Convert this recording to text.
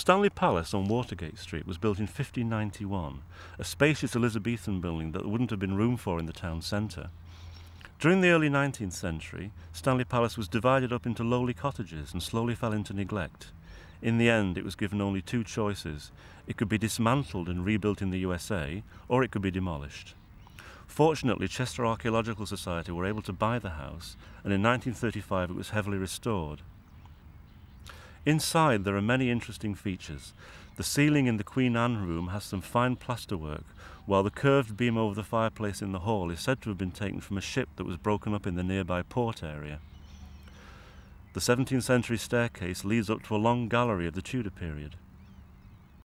Stanley Palace on Watergate Street was built in 1591, a spacious Elizabethan building that there wouldn't have been room for in the town centre. During the early 19th century, Stanley Palace was divided up into lowly cottages and slowly fell into neglect. In the end, it was given only two choices. It could be dismantled and rebuilt in the USA, or it could be demolished. Fortunately, Chester Archaeological Society were able to buy the house, and in 1935 it was heavily restored. Inside there are many interesting features. The ceiling in the Queen Anne room has some fine plasterwork, while the curved beam over the fireplace in the hall is said to have been taken from a ship that was broken up in the nearby port area. The 17th century staircase leads up to a long gallery of the Tudor period.